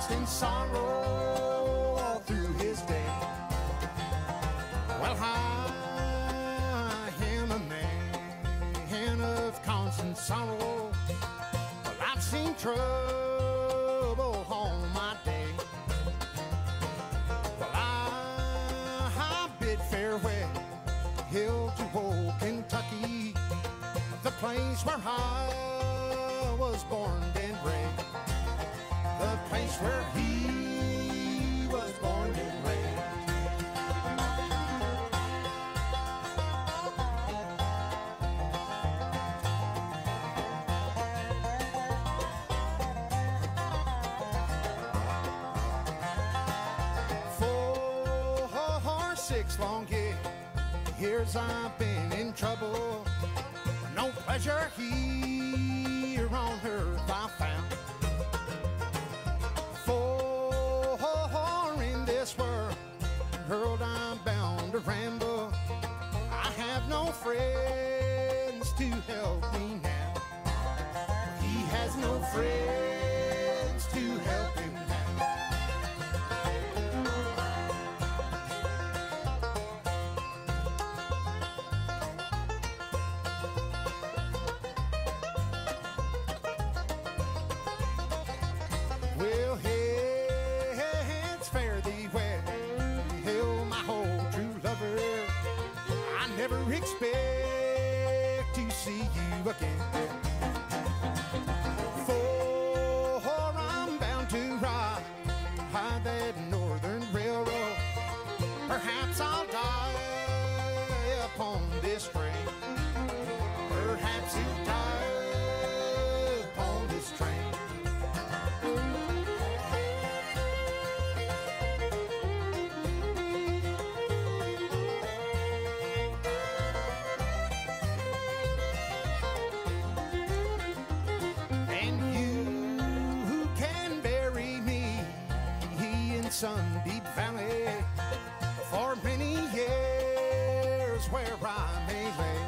constant sorrow all through his day. Well, I am a man of constant sorrow. Well, I've seen trouble all my day. Well, I, I bid farewell hill to old Kentucky, the place where I six long years I've been in trouble. No pleasure here on earth I found. For in this world, world I'm bound to ramble. I have no friends to help me now. He has no friends you. For I'm bound to ride by that northern railroad. Perhaps I'll die upon this train. Perhaps you'll some deep valley for many years where I may lay.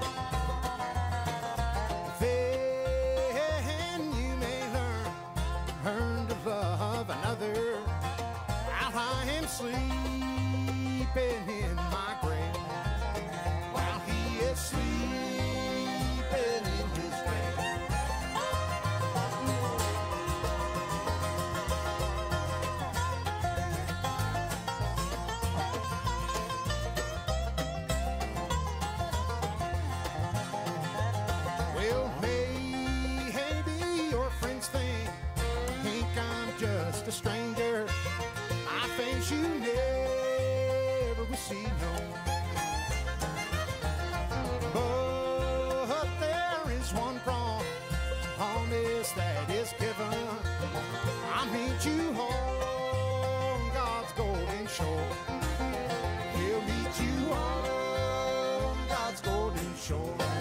Meet you on God's golden shore. He'll meet you on God's golden shore.